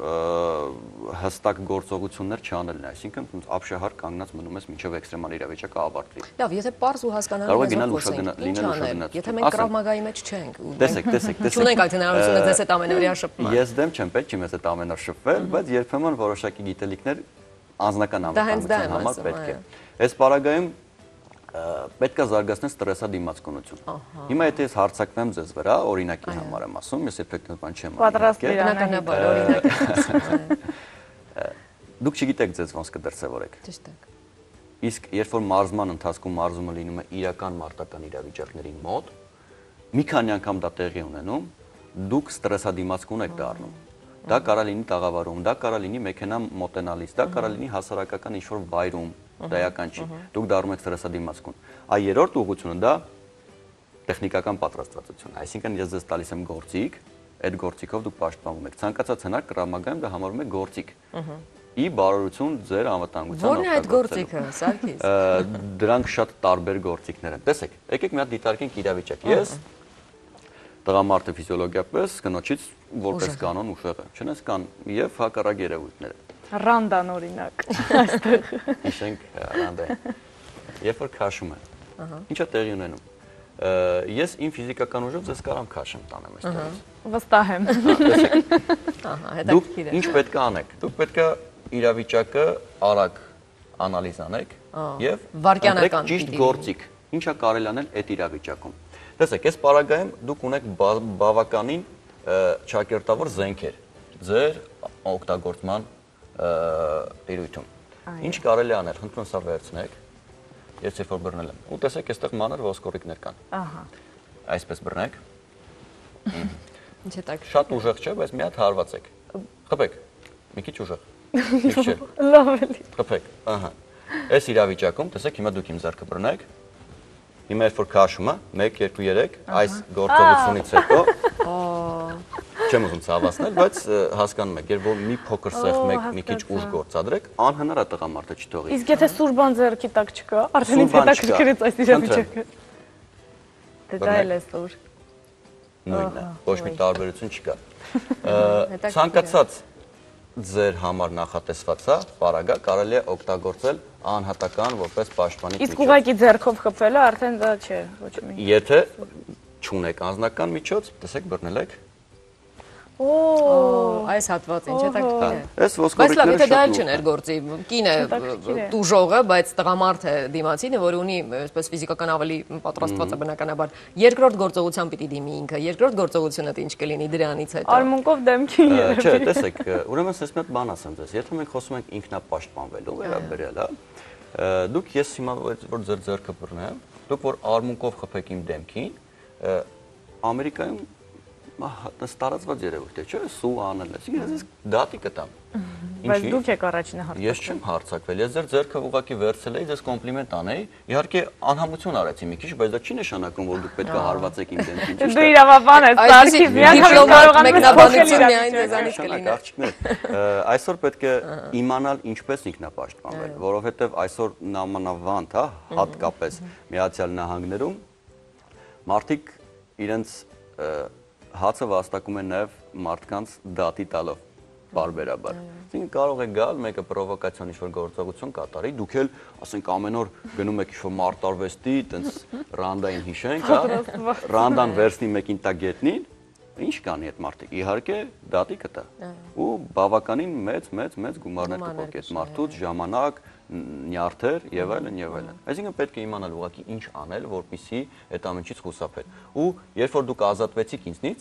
հստակ գործողություններ չանելն է, այսինքն ոնց ապշահար կանգնած մնում ես մինչև էքստրեմալ իրավիճակը ավարտվի։ Լավ, եթե པարզ ու հասկանալի է գնալ ուշագնալ, լինել ուշագնաց։ Եթե մենք կրավմագայի մեջ չենք։ Տեսեք, տեսեք, տեսեք։ Չունենք այդ հնարավորությունը դες այդ ամենօրյա շփման։ Ես դեմ չեմ, պետք չի մեզ այդ ամենը շփվել, բայց երբեմն որոշակի գիտելիքներ անձնական ամբողջական համար պետք է։ Այս պարագայում պետք է զարգացնել ստրեսադիմացկունություն։ Հիմա եթե ես հարցակվեմ ձեզ վրա, օրինակի համար եմ ասում, ես երբեք բան չեմ անում։ Պատրաստ բնականաբար օրինակ։ Դուք չգիտեք ձեզ ոնց կդրսևորեք։ Ճիշտ է։ Իսկ երբ որ մարզման ընթացքում մարզումը լինում է իրական մարտական իրավիճակների մոտ, մի քանի անգամ դա տեղի ունենում, դուք ստրեսադիմացկուն եք դառնում։ Դա կարա լինի տաղավարում, դա կարա լինի մեքենա մոտենալիս, դա կարա լինի հասարակական ինչ-որ վայրում, դայական չի։ Դուք դառնում եք ստրեսադիմացկուն։ Այ երրորդ ուղղությունը դա տեխնիկական պատրաստվածություն։ Այսինքն ես ձեզ տալիս եմ գործիք, այդ գործիքով դուք պաշտպանվում եք։ Ցանկացած հնար կրամագայում դա համարվում է գործիք։ Ի բարօրություն ձեր անվտանգության Որն է այդ գործիքը, Սարգիս։ Դրանք շատ տարբեր գործիքներ են։ Տեսեք, եկեք մի հատ դիտարկենք իրավիճակ։ Ես տղամարդը ֆիզիոլոգիապես կնոջից որպես կանոն ուշեղ է։ Չնայած կան եւ հակառակ երևույթներ։ Ռանդան օրինակ *laughs* այստեղ։ Հիշենք ռանդան։ Երբ որ քաշում եմ, ի՞նչ է տեղի ունենում։ Ես իմ ֆիզիկական ուժով ձեզ կարամ քաշեմ տանեմ այստեղից։ Վստահ եմ։ Ահա, *laughs* հետաքրքիր է։ ինչ պետք է անեք։ Դուք պետք է իրավիճակը արագ անալիզ անեք եւ Վարկյանական ճիշտ գործիք։ Ինչա կարելի անել այդ իրավիճակում։ Տեսեք, այս պարագայում դուք ունեք բա- բավականին ճակերտավոր զենքեր ձեր օգտագործման տիրույթում։ Ինչ կարելի անել, խնդրում սա վերցնեք։ Ես երբ որ բռնել եմ։ Ու տեսեք, այստեղ մանր ոսկորիկներ կան։ Ահա։ Այսպես բռնեք։ Ինչ հետաքրքիր։ Շատ ուժեղ չէ, բայց մի հատ հարվածեք։ Խփեք։ Մի քիչ ուժեղ։ *laughs* Լավ էլի։ Խփեք։ Ահա։ Այս իրավիճակում, տեսեք, հիմա դուք իմ ձեռքը բռնեք։ Հիմա երբ որ քաշում է, 1 2 3, այս գործողությունից հետո *laughs* չեմ ուզում ցավացնել, *laughs* բայց հասկանում եք, երբ որ մի փոքր սեղ Օ, մեկ մի քիչ ուժ գործադրեք, անհնար է տղամարդը չթողի։ Իսկ եթե սուրբան ձեռքի տակ չկա, արդեն Սուրբան հետաքրքրեց այս իրավիճակը։ Դե դա էլ է սուր։ նույնն է, ոչ մի տարբերություն չկա։ *laughs* Ցանկացած ձեր համար նախատեսված է, բարագա կարելի է օգտագործել անհատական որպես պաշտպանի Իսկ ուղակի ձեռքով խփելը արդեն դա չէ, ոչ մի։ Եթե չունեք անձնական միջոց, տեսեք բռնել եք այս հատվածը ինչ հետաքրքիր է։ Այս Բայց լավ, ոսկորիկները եթե դա էլ շատ չներ գործի, կին է տուժողը, բայց տղամարդ է դիմացինը, որ ունի այսպես ֆիզիկական ավելի պատրաստված է բնականաբար։ Երկրորդ գործողության պիտի դիմի ինքը։ Երկրորդ գործողությունը ինչ կլինի դրանից հետո։ արմունկով դեմքին Չէ, երևի։ տեսեք, ուրեմն ես մի հատ բան ասեմ ձեզ։ Եթե մենք խոսում ենք ինքնապաշտպանվելու վերաբերյալ, հա, դուք ես հիմա որ ձեր ձեռքը բռնեմ, դուք որ արմունկով խփեք իմ դեմքին, Ամերիկայում տարածված երևույթ է, չէ՞, սու անել ես։ Ես ես դատի կտամ։ Բայց դուք եք առաջինը հարցակվել։ Ես չեմ հարցակվել, ես ձեր ձեռքը ուղակի վերցել էի, ձեզ կոմպլիմենտ անեի։ Իհարկե անհամություն արեցի մի քիչ, բայց դա չի նշանակում, որ դուք պետք է հարվածեք իմ դեմքին, ճիշտ Դու իրավաբան ես, Սարգիս, միանգամից կարողանում ես մեկնաբանություն միայն Նշանակ կլինի։ աղջիկներ, այսօր պետք է իմանալ ինչպես ինքնապաշտպանվել, որովհետև այսօր նամանավանդ, հա, հատկապես Միացյալ Նահանգներում մարդիկ իրենց հացը վաստակում են նաև մարդկանց դատի տալով բարբերաբար։ Այսինքն կարող է գալ մեկը պրովոկացիոն ինչ-որ գործողություն կատարի, դուք էլ ասենք ամեն օր գնում եք ինչ-որ մարտարվեստի, տենց ռանդային հիշենք, հա, ռանդան վերցնի մեկին տա գետնին, ինչ կանի այդ մարդիկ։ Իհարկե դատի կտա։ Ու բավականին մեծ մեծ մեծ գումարներ կփոկի այդ մարդուց, ժամանակ, նյարդեր եւ այլն եւ այլն։ Այսինքն պետք է իմանալ ուղղակի ինչ անել, որպիսի այդ ամենից խուսափել։ Ու երբ որ դուք ազատվեցիք ինձնից,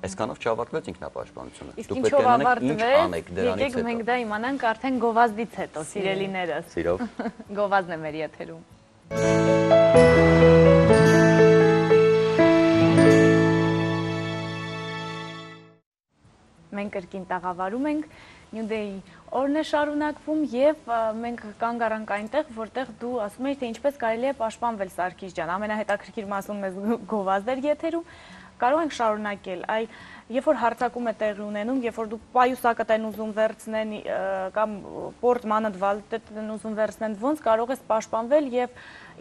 այսքանով չավարտվեց ինքնապաշտպանությունը։ Իսկ ինչով ավարտվեց, եկեք մենք դա իմանանք արդեն գովազդից հետո, սիրելիներս։ Սիրով։ *laughs* Գովազդն է մեր եթերում։ Մենք կրկին տաղավարում ենք Նյուդեի օրն է շարունակվում եւ մենք կանգ առանք այնտեղ, որտեղ դու ասում ես, թե ինչպես կարելի է պաշտպանվել Սարգիս ջան։ Ամենահետաքրքիր մասում մեզ գովազդեր եթերում կարող ենք շարունակել։ Այ երբ որ հարցակում է տեղի ունենում, երբ որ դու պայուսակդ են ուզում վերցնեն կամ պորտ մանդ վալտետ են ուզում վերցնեն, ոնց կարող ես պաշտպանվել եւ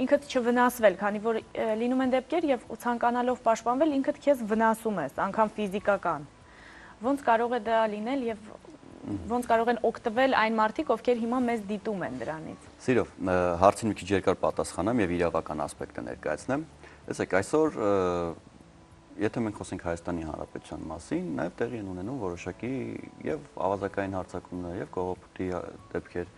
ինքդ չվնասվել, քանի որ լինում են դեպքեր եւ ցանկանալով պաշտպանվել ինքդ քեզ վնասում ես, անգամ ֆիզիկական։ Ոնց կարող է դա լինել եւ ոնց կարող են օգտվել այն մարդիկ, ովքեր հիմա մեզ դիտում են դրանից։ Սիրով, հարցին մի քիչ երկար պատասխանեմ եւ իրավական ասպեկտը ներկայացնեմ։ Տեսեք, այսօր եթե մենք խոսենք Հայաստանի Հանրապետության մասին, նաև տեղի են ունենում որոշակի եւ ավազակային հարցակումներ եւ կողոպուտի ա, դեպքեր։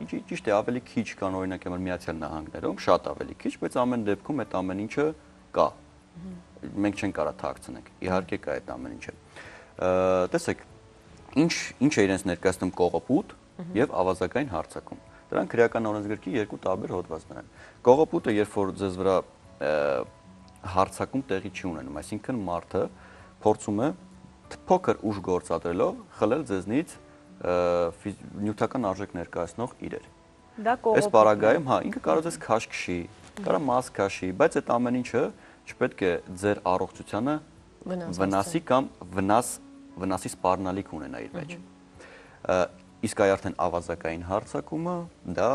Ինչի ճիշտ է, ավելի քիչ կան օրինակ եմր Միացյալ Նահանգներում, շատ ավելի քիչ, բայց ամեն դեպքում այդ ամեն ինչը կա։ Մենք չենք կարա թաքցնենք։ Իհարկե կա այդ ամեն ինչը։ Տեսեք, ինչ ինչ է իրենց ներկայացնում կողոպուտ եւ ավազակային հարցակում։ Դրանք քրեական օրենսգրքի երկու տարբեր հոդվածներ են։ Կողոպուտը, երբ որ ձեզ վրա հարցակում տեղի չի ունենում, այսինքն մարդը փորձում է փոքր ուժ գործադրելով խլել ձեզնից նյութական արժեք ներկայացնող իրեր։ Դա Այս կողոպուտ։ պարագայում, հա, ինքը կարող է քաշ քշի, կարող մաս քաշի, բայց այդ ամեն ինչը չպետք է ձեր առողջությանը Վնաս վնասի կամ վնաս վնասի սպառնալիք ունենա իր մեջ։ Ա, Իսկ այ արդեն ավազակային հարցակումը դա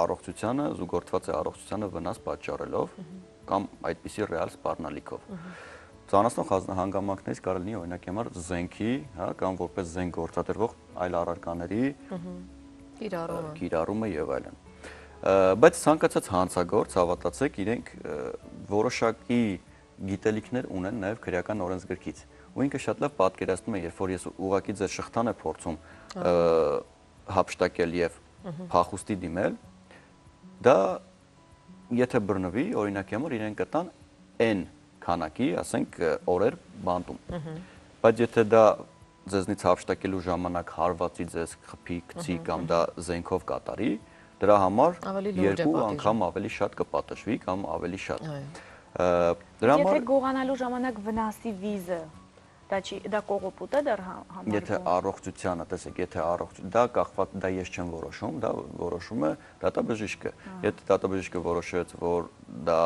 առողջությանը զուգորդված է առողջությանը վնաս պատճառելով կամ այդպիսի ռեալ սպառնալիքով։ Ծանրացնող հանգամանքներից կարող լինի օրինակ համար զենքի, հա, կամ որպես զենք գործադրվող այլ առարկաների Իրարումը։ կիրառումը եւ այլն։ Ա, Բայց ցանկացած հանցագործ հավատացեք իրենք որոշակի գիտելիքներ ունեն նաեւ քրեական օրենսգրքից։ Ու ինքը շատ լավ պատկերացնում է, երբ որ ես ուղակի ձեր շղթան է փորձում հապշտակել եւ փախուստի դիմել, դա եթե բռնվի, օրինակ համար իրեն կտան n քանակի, ասենք օրեր բանտում։ Բայց եթե դա ձեզնից հապշտակելու ժամանակ հարվածի ձեզ խփի, գցի կամ դա զենքով կատարի, դրա համար երկու անգամ ավելի շատ կպատժվի կամ ավելի շատ։ Այո։ Դրա Եթե համար գողանալու ժամանակ վնասի վիզը, դա չի դա կողոպուտ է դեռ հա- համարվում։ Եթե առողջությանը, տեսեք, եթե առողջ դա կախված դա ես չեմ որոշում, դա որոշում է դատաբժիշկը։ Եթե դատաբժիշկը որոշեց, որ դա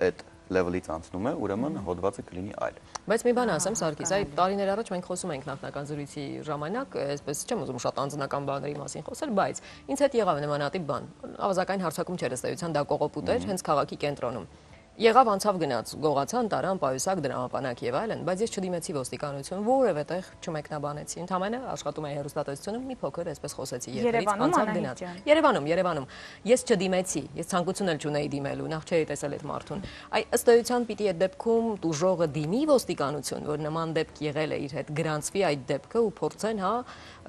այդ level-ից անցնում է, ուրեմն հոդվածը կլինի այլ։ Բայց մի բան ասեմ Սարգիս, այ տարիներ առաջ մենք խոսում ենք նախնական զրույցի ժամանակ, այսպես չեմ ուզում շատ անձնական բաների մասին խոսել, բայց ինձ հետ եղավ նմանատիպ բան։ Ավազակային հարցակում չէր ըստ էության դա կողոպուտ էր հենց քաղաքի կենտրոնում։ Եղավ անցավ գնաց, գողացան, տարան, պայուսակ, դրամապանակ եւ այլն, բայց ես չդիմեցի ոստիկանություն, որևէ տեղ չմեկնաբանեցի։ Ընդհանրապես աշխատում էի հերոստատեսությունում, մի փոքր այսպես խոսեցի երբից անցավ գնաց։ Երևանում, Երևանում։ Ես չդիմեցի, ես ցանկություն էլ չունեի դիմելու, նախ չէի տեսել այդ մարդուն։ Այ ըստ էության պիտի այդ դեպքում դուժողը դիմի ոստիկանություն, որ նման դեպք եղել է իր հետ գրանցվի այդ դեպքը ու փորձեն, հա,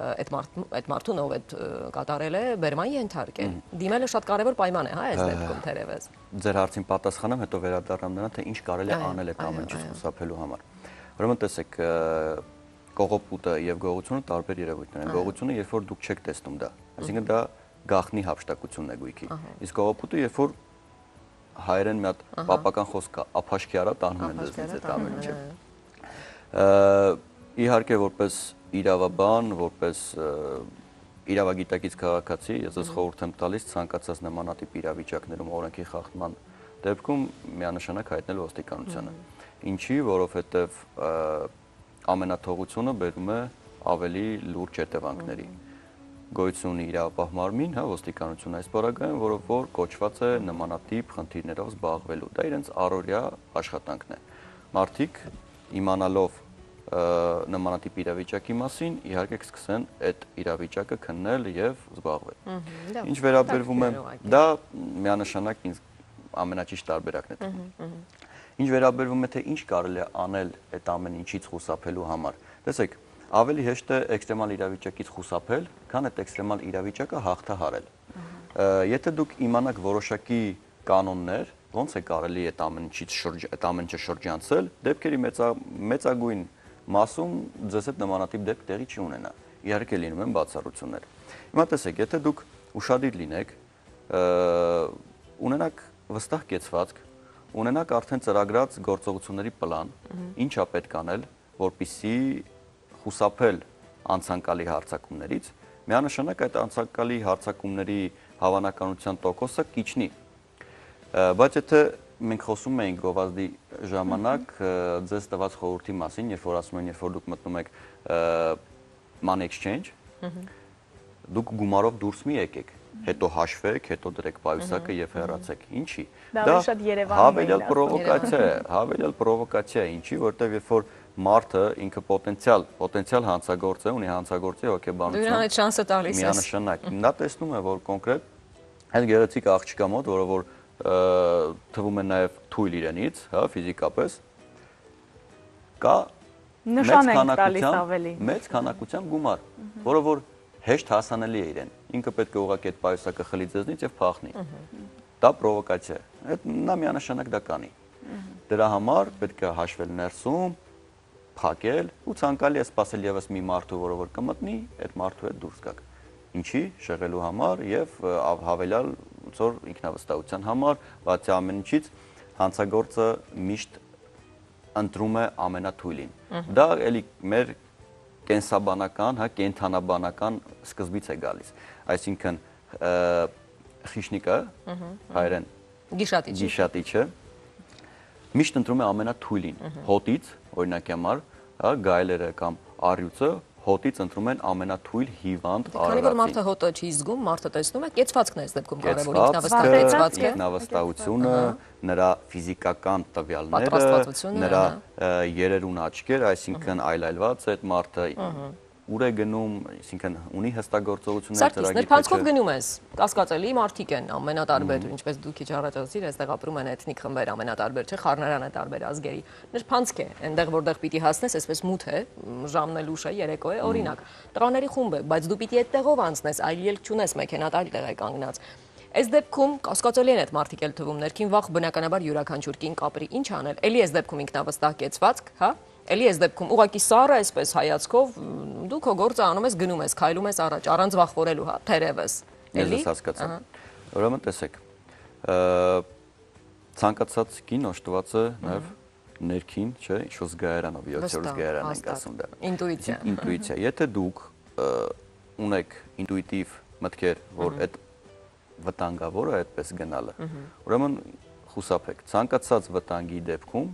այդ մարդ այդ մարդուն ով այդ կատարել է, բերման ենթարկել։ Դիմելը շատ կարևոր պայման է, հա, այս դեպքում թերևս։ Ձեր հարցին պատասխանեմ, հետո վերադառնամ նրան, թե ինչ կարելի է անել այդ ամենից խուսափելու համար։ Ուրեմն տեսեք, կողոպուտը եւ գողությունը տարբեր երևույթներ են։ Գողությունը, երբ որ դուք չեք տեսնում դա, այսինքն դա գախնի հապշտակությունն է գույքի։ Իսկ կողոպուտը, երբ որ հայերեն մի հատ պապական խոսք կա, ափաշկի արա տանում են դզնից այդ ամեն ինչը։ Իհարկե որպես իրավաբան, որպես իրավագիտակից քաղաքացի, ես ես խորհուրդ եմ տալիս ցանկացած նմանատիպ իրավիճակներում օրենքի խախտման դեպքում միանշանակ հայտնել ոստիկանությանը։ Ինչի, որովհետև ամենաթողությունը բերում է ավելի լուրջ հետևանքների։ Գոյություն իրավապահ մարմին, հա, ոստիկանություն այս բaragայում, որով որ կոչված է նմանատիպ խնդիրներով զբաղվելու։ Դա իրենց առօրյա աշխատանքն է։ Մարդիկ իմանալով նմանատիպ իրավիճակի մասին իհարկե կսկսեն այդ իրավիճակը քննել եւ զբաղվել։ Ինչ վերաբերվում է դա միանշանակ ինձ ամենաճիշտ տարբերակն է Ինչ վերաբերվում է թե ինչ կարելի է անել այդ ամեն ինչից խուսափելու համար։ Տեսեք, ավելի հեշտ է էքստրեմալ իրավիճակից խուսափել, քան այդ էքստրեմալ իրավիճակը հաղթահարել։ Եթե դուք իմանաք որոշակի կանոններ, ոնց է կարելի այդ ամեն ինչից շուրջ այդ ամեն ինչը շրջանցել, դեպքերի մեծա, մեծագույն մասում ձեզ հետ նմանատիպ դեպք տեղի չի ունենա։ Իհարկե լինում են բացառություններ։ Հիմա տեսեք, եթե դուք ուրشادիր լինեք, ունենաք վստահ կեցվածք, ունենաք արդեն ծրագրած գործողությունների պլան, ինչա պետք անել, որպիսի խուսափել անցանկալի հարցակումներից, միանշանակ այդ անցանկալի հարցակումների հավանականության տոկոսը կիջնի։ Բայց եթե մենք խոսում էինք գովազդի ժամանակ ձեզ տված խորհրդի մասին, երբ որ ասում են, երբ որ դուք մտնում եք money exchange, դուք գումարով դուրս մի եկեք, հետո հաշվեք, հետո դրեք պայուսակը եւ հեռացեք։ Ինչի։ Դա շատ Երևանում հավելյալ պրովոկացիա է, հավելյալ պրովոկացիա է, ինչի, որտեվ երբ որ մարդը ինքը պոտենցիալ պոտենցիալ հանցագործ է, ունի հանցագործի հոգեբանություն։ Դու այդ շանսը տալիս ես։ Միանշանակ։ Նա տեսնում է, որ կոնկրետ այդ գեղեցիկ աղջկա մոտ, որը որ, որ թվում են նաև թույլ իրենից, հա, ֆիզիկապես կա նշան են տալիս ավելի մեծ քանակությամբ գումար, որը որ հեշտ հասանելի է իրեն։ Ինքը պետք է ուղղակի այդ պայուսակը խլի ձեզնից եւ փախնի։ Դա պրովոկացիա է։ Այդ նա միանշանակ դա կանի։ Դրա համար պետք է հաշվել ներսում, փակել ու ցանկալի է սпасել եւս մի մարդու, որը որ կմտնի, այդ մարդու հետ դուրս գաք։ Ինչի՞, շեղելու համար եւ հավելյալ ծոր ինքնավստահության համար, բացի ամեն ինչից հանցագործը միշտ ընտրում է ամենաթույլին։ Դա էլի մեր կենսաբանական, հա, կենթանաբանական սկզբից է գալիս։ Այսինքն խիշնիկը հայերեն գիշատիչը գիշատիչը միշտ ընտրում է ամենաթույլին։ Հոտից, օրինակ համար, հա, գայլերը կամ առյուծը հոտից ընտրում են ամենաթույլ հիվանդ արարածին։ Քանի որ մարդը հոտը չի զգում, մարդը տեսնում է, կեցվածքն է այս դեպքում կարևոր ինքնավստահեցվածքը, ինքնավստահությունը, նրա ֆիզիկական տվյալները, նրա երերուն աչքեր, այսինքն այլայլված է այդ մարդը ուր է գնում, այսինքն ունի հստակգործողություններ ծրագիր։ Սա փանցքով գնում ես։ Կասկածելի մարդիկ են ամենատարբեր, ինչպես դու քիչ առաջ ասացիր, այստեղ ապրում են էթնիկ խմբեր ամենատարբեր, չէ՞, խառնարանը տարբեր ազգերի։ Նրբանցք է, այնտեղ որտեղ պիտի հասնես, այսպես մութ է, ժամն էլ ուշ է, երեկո է, օրինակ։ Տղաների խումբ է, բայց դու պիտի այդտեղով անցնես, այլ ելք չունես, մեքենա տալ տեղ է կանգնած։ Այս դեպքում կասկածելի են այդ մարդիկ էլ թվում ներքին վախ բնականաբար յուրաքանչյուր կին կապրի ինչ անել։ Էլի այս դեպքում ինքնավստահ կեցվածք, հա, Էլի այս դեպքում ուղակի սառը այսպես հայացքով դու քո գործը անում ես, գնում ես, քայլում ես առաջ, առանց վախվորելու, հա, թերևս։ Էլի հասկացա։ Ուրեմն տեսեք, ցանկացած կին օժտված է նաև ներքին, չէ, ինչ որ զգայարանով, 7-րդ զգայարան ենք ասում դա։ Ինտուիցիա։ Ինտուիցիա։ Եթե դուք ունեք ինտուիտիվ մտքեր, որ այդ վտանգավոր է այդպես գնալը, ուրեմն խուսափեք։ Ցանկացած վտանգի դեպքում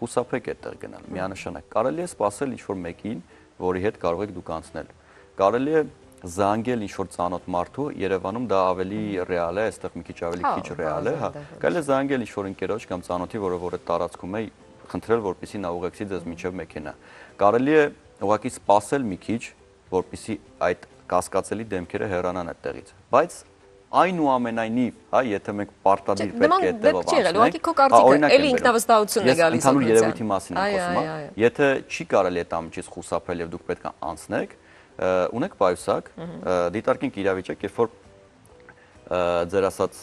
խուսափեք այդտեղ գնալ, միանշանակ։ Կարելի է սпасել ինչ որ մեկին, որի հետ կարող եք դուք անցնել։ Կարելի է զանգել ինչ որ ծանոթ մարդու, Երևանում դա ավելի ռեալ է, այստեղ մի քիչ ավելի քիչ ռեալ է, հա։ Կարելի է զանգել ինչ որ ընկերոջ կամ ծանոթի, որը որ այդ տարածքում է, խնդրել, որպեսզի նա ուղեկցի ձեզ միջև մեքենա։ Կարելի է ուղակի սпасել մի քիչ, որպեսզի այդ կասկածելի դեմքերը հեռանան այդտեղից։ Բայց այնուամենայնիվ, հա, եթե մենք պարտադիր պետք է անցնենք։ Նման ուղղակի քո կարծիքը էլի ինքնավստահությունն է գալիս ընդհանուր երևույթի մասին եմ խոսում, հա։ Եթե չի կարելի այդ ամիջից խուսափել եւ դուք պետք է անցնեք, ունեք պայուսակ, դիտարկենք իրավիճակ, երբ որ ձեր ասած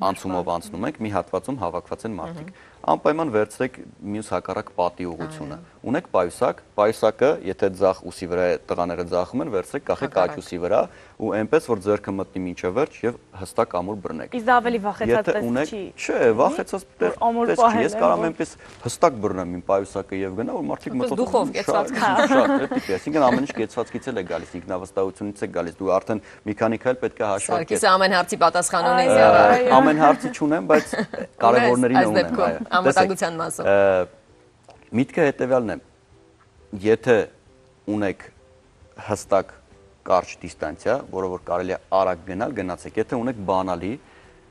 անցումով անցնում եք, մի հատվածում հավաքված են մարդիկ անպայման վերցրեք մյուս հակառակ պատի ուղությունը։ Ունեք պայուսակ, պայուսակը, եթե ձախ ուսի վրա է տղաները ձախում են, վերցրեք կախեք աջ ուսի վրա ու այնպես որ ձեռքը մտնի մինչև վերջ եւ հստակ ամուր բռնեք։ Իսկ ավելի վախեցած պես չի։ Չէ, վախեցած պես չի։ Ես կարամ այնպես հստակ բռնեմ իմ պայուսակը եւ գնա, որ մարդիկ մտածում դուխով կեցված կա։ Շատ էդի պես, այսինքն ամեն ինչ կեցվածքից էլ է գալիս, ինքնավստահությունից է գալիս։ Դու արդեն մի քանի քայլ պետք է հաշվարկես։ Սարգիսը ամեն հարցի պատասխան ունի։ Ամեն հարցի չունեմ, բայց կարևորներին ունեմ, այո անվտանգության մասով։ Միտքը հետեւյալն է։ Եթե ունեք հստակ կարճ դիստանցիա, որը որ կարելի է արագ գնալ, գնացեք։ Եթե ունեք բանալի,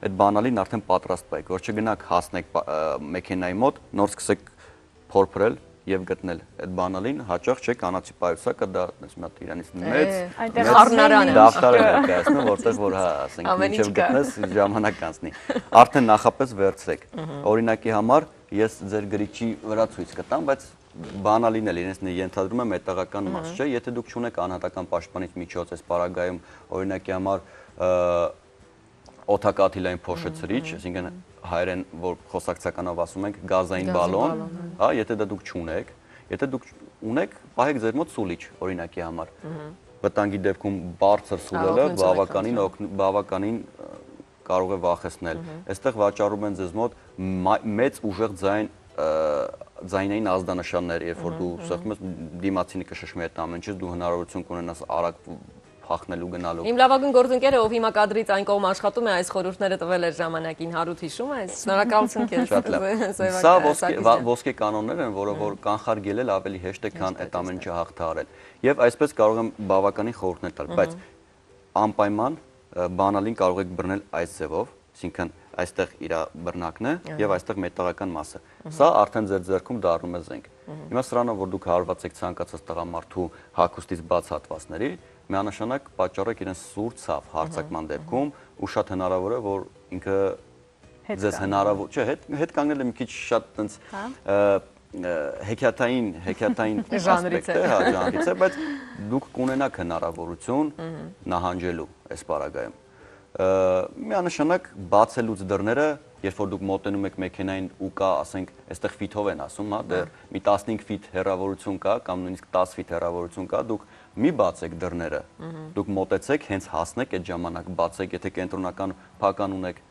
այդ բանալին արդեն պատրաստ եք, որ չգնաք հասնեք մեքենայի մոտ, նոր սկսեք փորփրել եւ գտնել այդ բանալին հաճախ չէ կանացի պայուսակը դա այս մի հատ իրանից մեծ այնտեղ խառնարան է դավտարը ներկայացնում որտեղ որ հա ասենք ինչեւ գտնես ժամանակ անցնի արդեն նախապես վերցրեք օրինակի համար ես ձեր գրիչի վրա ցույց կտամ, բայց բանալին էլ իրենց ենթադրում է մետաղական մաս, չէ՞, եթե դուք ճունեք անհատական պաշտպանիչ միջոց, այս պարագայում օրինակի համար օթակաթիլային փոշեցրիչ, այսինքն հայերեն որ խոսակցականով ասում ենք գազային բալոն, հա, եթե դա դուք ճունեք, եթե դուք ունեք, պահեք ձեր մոտ սուլիչ օրինակի համար։ Վտանգի դեպքում բարձր սուլելը բավականին բավականին կարող է վախեցնել։ Այստեղ վաճառում են ձեզ մոտ մեծ ուժեղ ձայն ձայնային ազդանշաններ, երբ որ դու սեղմում ես դիմացինը կշշմի այդ ամեն ինչից, դու հնարավորություն կունենաս արագ փախնելու գնալու։ Իմ լավագույն գործընկերը, ով հիմա կադրից այն կողմ աշխատում է, այս խորհուրդները տվել էր ժամանակին Հարութ հիշում է։ Շնորհակալություն *laughs* քեզ։ Շատ լավ։ Սա ոսկե ոսկե կանոններ են, որը որ կանխարգելել ավելի հեշտ է, քան այդ ամեն ինչը հաղթահարել։ Եվ այսպես կարող եմ բավականին խորհուրդներ տալ, բայց անպայման բանալին կարող եք բռնել այս ձևով, այսինքն այստեղ իր բռնակն է եւ այստեղ մետաղական մասը։ Սա արդեն ձեր ձեռքում դառնում է զենք։ Հիմա սրանով որ դուք հարված եք ցանկացած տղամարդու հակոստից բաց հատվածների, միանշանակ պատճառեք իրեն սուր ցավ հարցակման դեպքում ու շատ հնարավոր է որ ինքը ձեզ հնարավոր, չէ, հետ հետ կանգնել է մի քիչ շատ տենց հեքիաթային հեքիաթային *laughs* ասպեկտ է, հա, ժանրից է, բայց դուք կունենաք հնարավորություն նահանջելու այս պարագայում։ Միանշանակ բացելուց դռները, երբ որ դուք մոտենում եք մեքենային ու կա, ասենք, այստեղ ֆիթով են ասում, հա, դեռ մի 15 ֆիտ հեռավորություն կա կամ նույնիսկ 10 ֆիտ հեռավորություն կա, դուք մի բացեք դռները։ Դուք մոտեցեք, հենց հասնեք այդ ժամանակ բացեք, եթե կենտրոնական փական ունեք,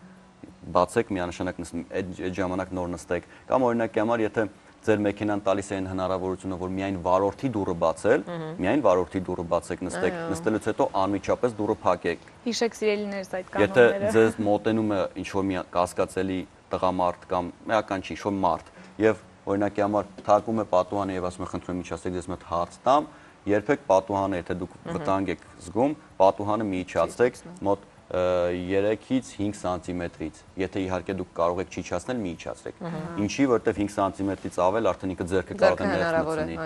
բացեք միանշանակ այդ ժամանակ նոր նստեք կամ օրինակի համար եթե ձեր մեքենան տալիս է այն հնարավորությունը, որ միայն վարորդի դուռը բացել, միայն վարորդի դուռը բացեք, նստեք, նստելուց հետո անմիջապես դուռը փակեք։ Հիշեք սիրելիներս այդ կանոնները։ Եթե ձեզ մոտենում է ինչ որ մի կասկածելի տղամարդ կամ էական չի, ինչ որ մարդ, եւ օրինակի համար թակում է պատուհանը եւ ասում է խնդրում ասեք, ես մոտ հարց տամ, երբեք պատուհանը, եթե դուք վտանգ եք զգում, պատուհանը մի իջացրեք մոտ 3-ից 5 սանտիմետրից։ Եթե իհարկե դուք կարող եք չիջացնել, մի իջացրեք։ Ինչի, որովհետև 5 սանտիմետրից ավել արդեն ինքը ձեռքը կարող է ներեցնի։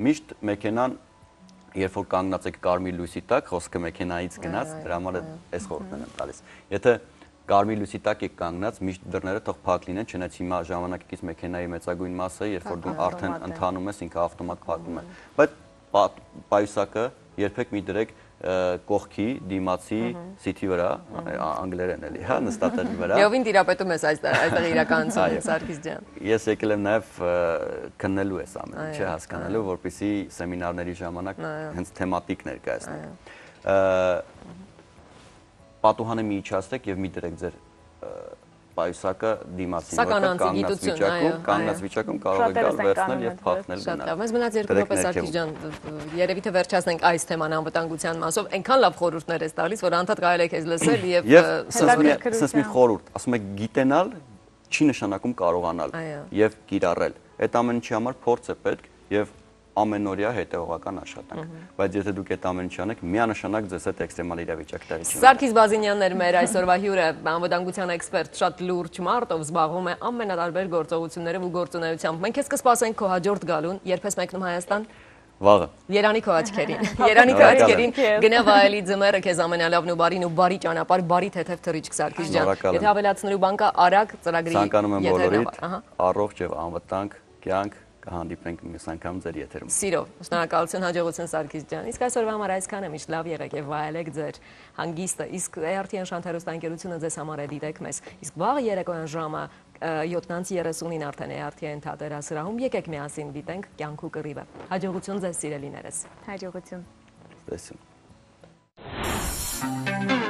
Միշտ մեքենան երբ որ կանգնած եք կարմիր լույսի տակ, խոսքը մեքենայից գնաց, դրա համար այս խորհուրդն եմ տալիս։ Եթե կարմիր լույսի տակ եք կանգնած, միշտ դռները թող փակ լինեն, չնայած հիմա ժամանակից մեքենայի մեծագույն մասը, երբ որ դու արդեն ընթանում ես, ինքը ավտոմատ փակվում է։ Բայց պայուսակը երբեք մի դրեք կողքի դիմացի սիթի վրա, անգլերեն էլի, հա, նստատեղի վրա։ Եովին տիրապետում ես այստեղ, իրականացում Սարգիս ջան։ Ես եկել եմ նաև քննելու ես ամեն ինչը հասկանալու, որպեսզի սեմինարների ժամանակ հենց թեմատիկ ներկայացնենք։ Պատուհանը մի իջացրեք եւ մի դրեք ձեր պայուսակը դիմացին որտեղ կանգնած վիճակում, կանգնած վիճակում կարող է գալ վերցնել եւ փախնել գնալ։ Շատ լավ, մեզ մնաց 2 րոպե Սարգիս ջան, երևի թե վերջացնենք այս թեման անվտանգության մասով, այնքան լավ խորհուրդներ ես տալիս, որ անդադ կարելի է քեզ լսել եւ սենց մի խորհուրդ, ասում եք գիտենալ չի նշանակում կարողանալ եւ կիրառել։ Այդ ամեն ինչի համար փորձ է պետք եւ ամենօրյա հետևողական աշխատանք։ Բայց եթե դուք այդ ամեն ինչ անեք, միանշանակ ձեզ հետ էքստրեմալ իրավիճակ տեղի չի ունենա։ Սարգիս Բազինյանն էր մեր այսօրվա հյուրը, անվտանգության էքսպերտ, շատ լուրջ մարդ, ով զբաղվում է ամենատարբեր գործողություններով ու գործունեությամբ։ Մենք քեզ կսպասենք քո հաջորդ գալուն, երբ ես մեկնում Հայաստան։ Վաղը Երանի քո աչքերին։ Երանի քո աչքերին։ Գնա վայելի ձմեռը քեզ ամենալավն ու բարին ու բարի ճանապարհ, բարի թեթև թռիչք Սարգիս ջան։ Եթե ավելացնելու բան կա, արագ ծրագրի ցանկանում եմ բոլորիդ առողջ եւ անվտանգ կյանք կհանդիպենք մյուս անգամ ձեր եթերում։ Սիրով, շնորհակալություն հաջողություն Սարգիս ջան։ Իսկ այսօրվա համար այսքանը միշտ լավ եղեք եւ վայելեք ձեր հանգիստը։ Իսկ ERT-ն շանթարոստանգերությունը ձեզ համար է դիտեք մեզ։ Իսկ վաղ երեկոյան ժամը 7:30-ին արդեն ERT-ն թատերասրահում եկեք միասին դիտենք կյանքու կռիվը։ Հաջողություն ձեզ սիրելիներս։ Հաջողություն։ Տեսություն։ Thank you.